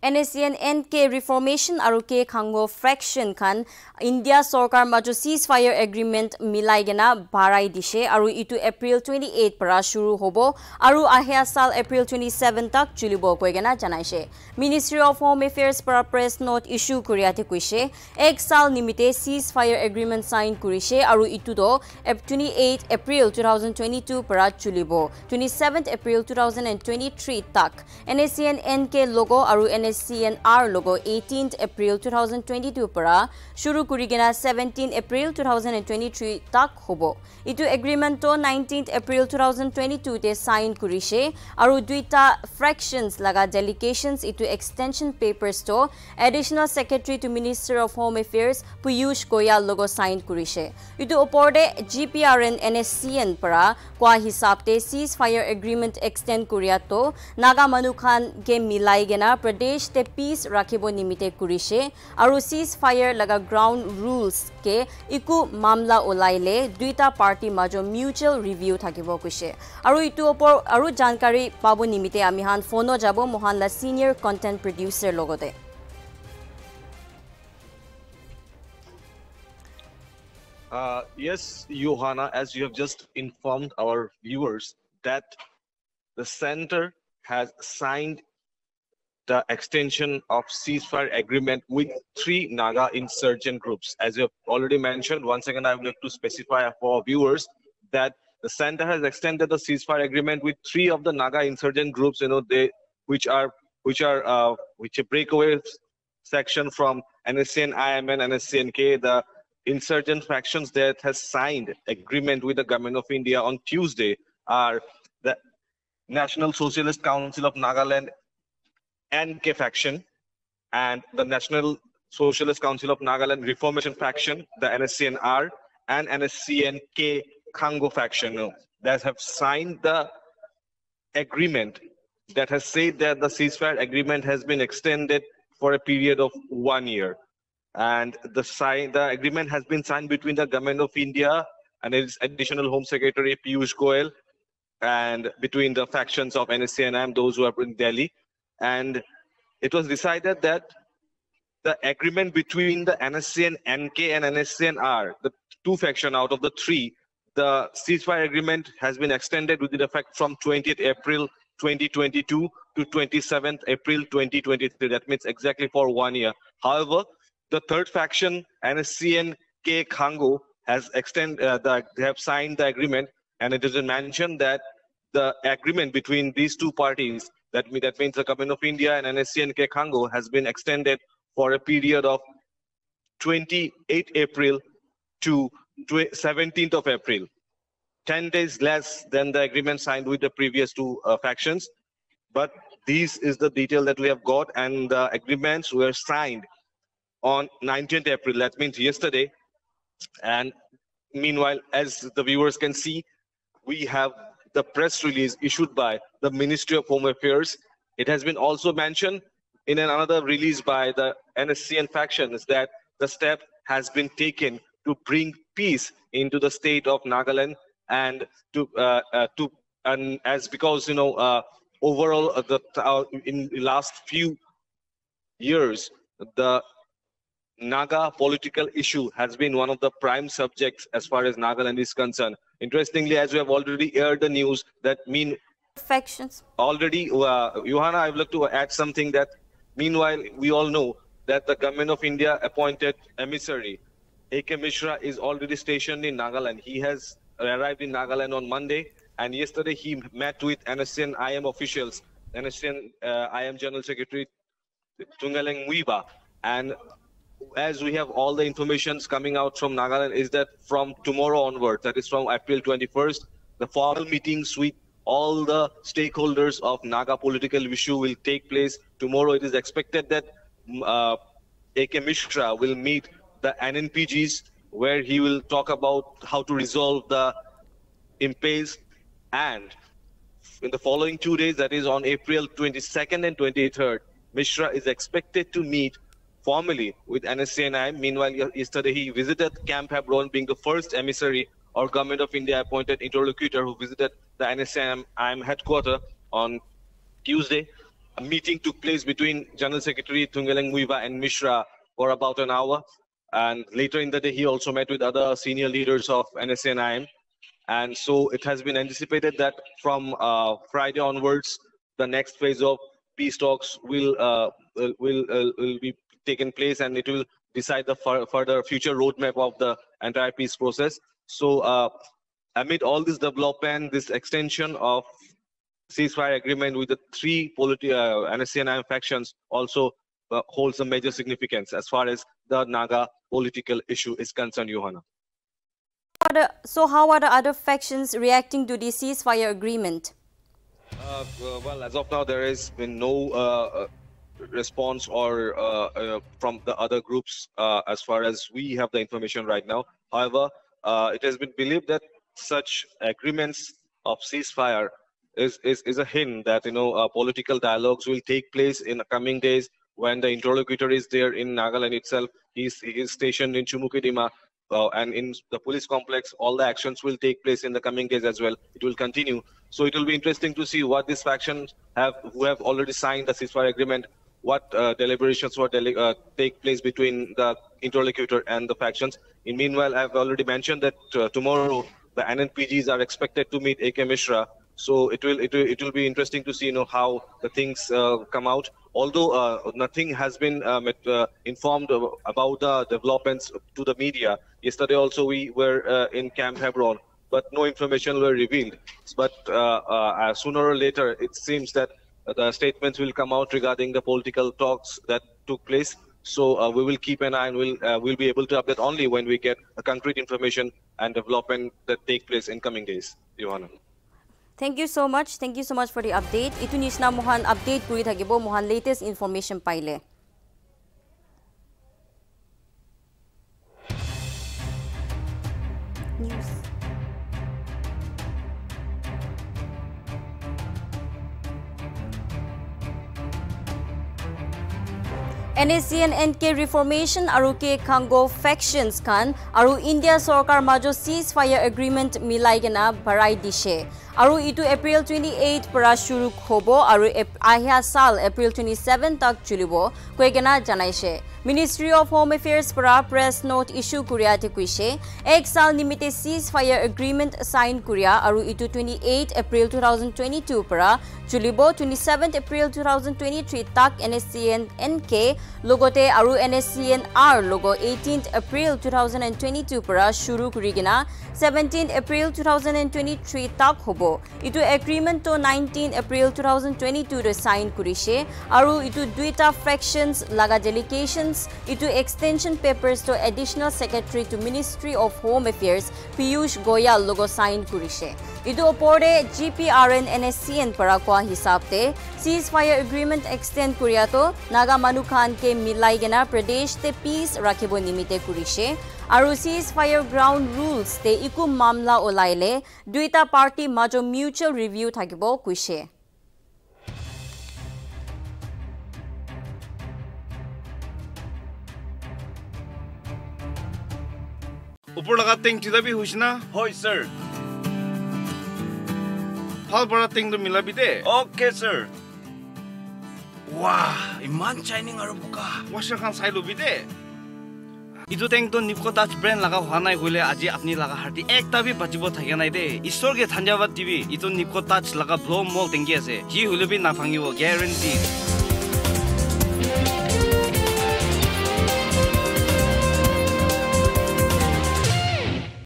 NSCN NK reformation aru ke khango fraction khan India sarkar majo ceasefire agreement milai gena barai dishe aru itu April 28 para shuru hobo aru ahya sal April 27 tak chulibo koi gena janaise Ministry of Home Affairs para press note issue kuriate kuise ek sal nimite ceasefire agreement sign kurise aru itu do 28 April 2022 para chulibo 27 April 2023 tak NSCN NK logo aru NSCNR logo 18th April 2022 para shuru kuri gena 17th April 2023 tak hobo itu agreement to 19th April 2022 te sign kuri she aru duita fractions laga delegations itu extension papers to additional secretary to minister of home affairs Puyush Goya logo sign kuri she itu oporde GPRN NSCN para kwa hisab te ceasefire agreement extend kuriya to naga manukhan ke milai gena pradesh stay পিছ ৰাখিব নিমিত্তে কৰিছে আৰু ceasefire লগা ground ৰুলছকে ইকো মামলা ওলাইলে দুয়োটা পাৰ্টিৰ মাজত মিউচুৱেল ৰিভিউ থাকিব কৈছে। আৰু ইটো ওপৰত আৰু জানকাৰী পাব নিমিত্তে আমি হান ফোনো যাব মহানলা ছিনিয়ৰ কণ্টেণ্ট প্ৰডিউচাৰ লগতে। Uh, yes, Johanna, as you have just informed our viewers, that the center has signed the extension of ceasefire agreement with three Naga insurgent groups. As you have already mentioned, once again, I would like to specify for our viewers that the center has extended the ceasefire agreement with three of the Naga insurgent groups, you know, they which are which are uh, which a breakaway section from NSCN IMN, and NSCNK, the insurgent factions that has signed agreement with the government of India on Tuesday are the National Socialist Council of Nagaland NK faction and the National Socialist Council of Nagaland Reformation faction, the NSCNR and NSCNK Khango faction that have signed the agreement that has said that the ceasefire agreement has been extended for a period of one year and the sign the agreement has been signed between the government of India and its additional Home Secretary Piyush Goyal and between the factions of NSCNM, those who are in Delhi. And it was decided that the agreement between the NSCN NK and NSCNR, the two faction out of the three, the ceasefire agreement has been extended with effect from 20th April 2022 to 27th April 2023. That means exactly for one year. However, the third faction, NSCN K Khango, has extend uh, the, they have signed the agreement, and it is mentioned that the agreement between these two parties, that, that means the government of India and NSCN K Khango, has been extended for a period of 28 April to 17th of April. 10 days less than the agreement signed with the previous two uh, factions. But this is the detail that we have got, and the agreements were signed on 19th April. That means yesterday. And meanwhile, as the viewers can see, we have the press release issued by the Ministry of Home Affairs. It has been also mentioned in another release by the NSCN factions that the step has been taken to bring peace into the state of Nagaland and to uh, uh, to and as because you know uh, overall uh, the uh, in the last few years the Naga political issue has been one of the prime subjects as far as Nagaland is concerned. Interestingly, as we have already aired the news, that mean factions already, uh, Johanna, I would like to add something that meanwhile we all know that the government of India appointed emissary A.K. Mishra is already stationed in Nagaland. He has arrived in Nagaland on Monday, and yesterday he met with NSCN IM officials, NSCN uh, IM General Secretary Thuingaleng Muivah, and as we have all the informations coming out from Nagaland is that from tomorrow onwards, that is from April 21st, the formal meetings with all the stakeholders of Naga political issue will take place. Tomorrow it is expected that uh, A.K. Mishra will meet the NNPGs where he will talk about how to resolve the impasse and in the following two days, that is on April 22nd and 23rd, Mishra is expected to meet formally with NSCNI. Meanwhile, yesterday he visited Camp Hebron, being the first emissary or government of India appointed interlocutor who visited the NSCNI headquarters on Tuesday. a meeting took place between General Secretary Thuingaleng Muivah and Mishra for about an hour. And later in the day, he also met with other senior leaders of NSA and IM. And so it has been anticipated that from uh, Friday onwards, the next phase of peace talks will uh, will uh, will be taken place, and it will decide the further future roadmap of the entire peace process. So, uh, amid all this development, this extension of ceasefire agreement with the three politi- uh, NSCNI factions also uh, holds a major significance as far as the Naga political issue is concerned, Johanna. So, how are the other factions reacting to the ceasefire agreement? Uh, well, as of now, there has been no uh, uh response or uh, uh, from the other groups as far as we have the information right now. However, it has been believed that such agreements of ceasefire is, is, is a hint that you know uh, political dialogues will take place in the coming days when the interlocutor is there in Nagaland itself. He's, he is stationed in Chumoukedima uh, and in the police complex. All the actions will take place in the coming days as well. It will continue. So it will be interesting to see what these factions have, who have already signed the ceasefire agreement, what uh, deliberations will dele uh, take place between the interlocutor and the factions. In meanwhile, I've already mentioned that uh, tomorrow the NNPGs are expected to meet AK Mishra so it will it will it will be interesting to see you know how the things uh, come out. Although uh, nothing has been uh, informed about the developments to the media. Yesterday also we were in Camp Hebron, but no information were revealed. But sooner or later, it seems that the statements will come out regarding the political talks that took place. So uh, we will keep an eye and we'll uh, we'll be able to update only when we get a concrete information and development that take place in coming days, Johanna. Thank you so much. Thank you so much for the update. Ito nisna mohan update kuri thagibo mohan latest information paile. NSC N N K আৰু K Khango ফেকশ্যনছ খান আৰু India চৰকাৰ মাজত cheese fire agreement মিলাই কিনে ভৰাই দিছে আৰু ইটো এপ্ৰিল টুৱেণ্টি এইট পৰা শুৰু হ'ব আৰু আহিয়া চাল এপ্ৰিল টুৱেণ্টি ছেভেন তাক চলিব কৈকেনা জনাইছে। মিনিষ্ট্ৰী অফ হোম এফেয়াৰ্ছ পৰা প্ৰেছ নোট ইছ্যু কৰিয়াতে কৈছে এক চাল নিমিত্তে চিজ ফায়াৰ এগ্ৰিমেণ্ট ছাইন কৰিয়া আৰু ইটো twenty eight April two thousand twenty two পৰা চলিব twenty seven April two thousand twenty three তাক N S C N N K লগতে আৰু N S C N R লগত eighteen April two thousand and twenty two পৰা শুৰু কৰি কিনা seventeen April two thousand and twenty three তাক হ'ব ইটো এগ্ৰিমেণ্টটো nineteen April two thousand twenty টুতে চাইন কৰিছে আৰু ইটো দুইটা ফ্ৰেকশ্যনছ লগা ডেলিগেশ্যনছ ইটো extension পেপাৰ্ছটো additional secretary to ministry of home affairs Piyush Goyal log sign কৰিছে ইটো ওপৰে G P R N N S C N পৰা কোৱা হিচাপে চিজ ফায়াৰ এগ্ৰিমেণ্ট এক্সটেণ্ড কৰি আতো নাগা মানুহ খানকে আৰু চিজ ফায়াৰ গ্ৰাউণ্ড ৰুলছতে ইকো মামলা ওলাইলে দুয়োটা পাৰ্টীৰ মাজত মিউচুৱেল ৰিভিউ থাকিব কৈছে ওপৰ লগা টেংকি দাবী হৈছে না হয় ছাৰ ভাল পৰা টেংটো মিলাবি দে অ'কে ছাৰ ৱাহ ইমান চাইনিং আৰু বোকা ৱাশ্বাৰ খান চাই ল'বি দে ইটো টেংটো নিপক টাচ ব্ৰেণ্ড লগা হোৱা নাই গ'লে আজি আপুনি লগা হাৰ্টি একটা বি বাজিব থাকে নাই দে ঈশ্বৰকে ধন্যবাদ দিবি ইটো নিপক টাচ লগা ব্ল' মল টেংকি আছে যি হ'লে বি নাভাঙিব গেৰেণ্টি